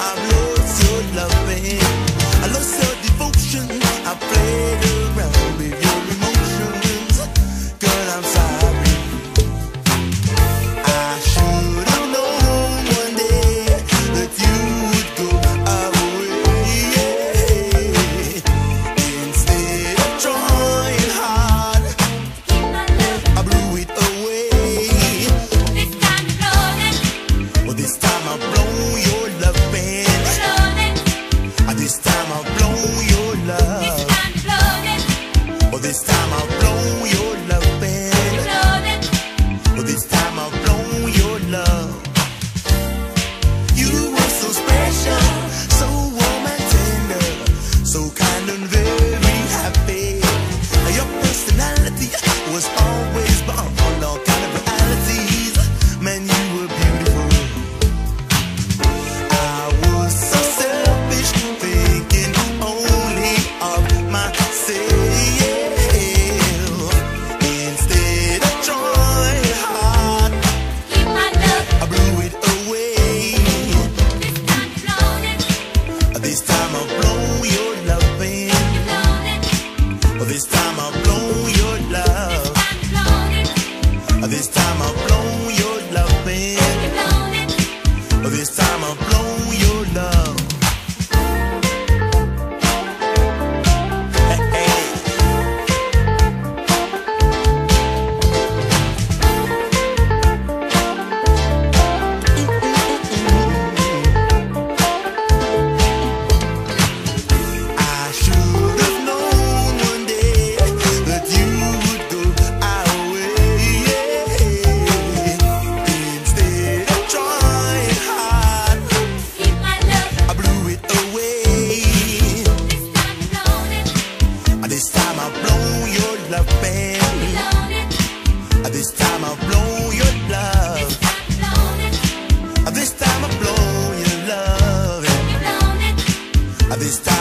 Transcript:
I lost your loving, I lost your devotion, I pray. I'ma blow you. see. time I'll blow your love. This time I blow your love. This time.